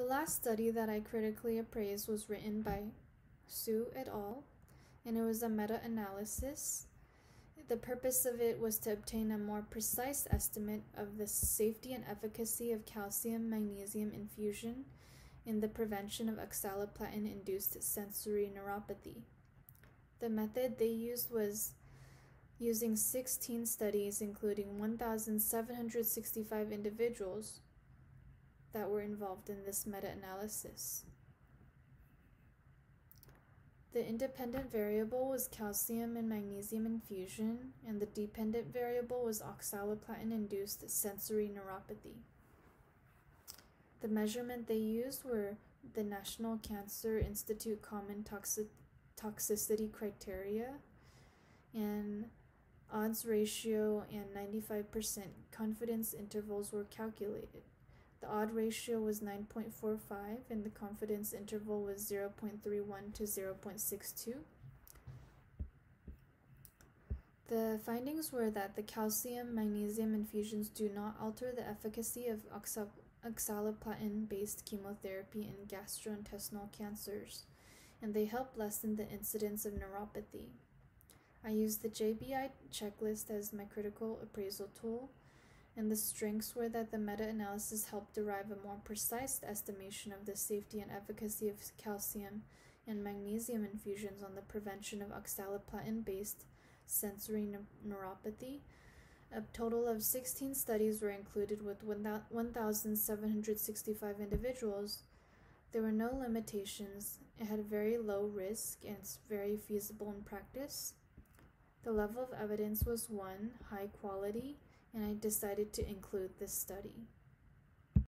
The last study that I critically appraised was written by Xu et al., and it was a meta analysis. The purpose of it was to obtain a more precise estimate of the safety and efficacy of calcium magnesium infusion in the prevention of oxaliplatin induced sensory neuropathy. The method they used was using 16 studies, including 1,765 individuals that were involved in this meta analysis. The independent variable was calcium and magnesium infusion, and the dependent variable was oxaliplatin induced sensory neuropathy. The measurement they used were the National Cancer Institute Common Toxic Toxicity Criteria and odds ratio and 95% confidence intervals were calculated. The odd ratio was 9.45 and the confidence interval was 0.31 to 0.62. The findings were that the calcium magnesium infusions do not alter the efficacy of oxal- oxaliplatin based chemotherapy in gastrointestinal cancers, and they help lessen the incidence of neuropathy. I used the JBI checklist as my critical appraisal tool and the strengths were that the meta analysis helped derive a more precise estimation of the safety and efficacy of calcium and magnesium infusions on the prevention of oxaliplatin based sensory neuropathy. A total of 16 studies were included with 1,765 individuals. There were no limitations. It had a very low risk and it's very feasible in practice. The level of evidence was one, high quality, and I decided to include this study.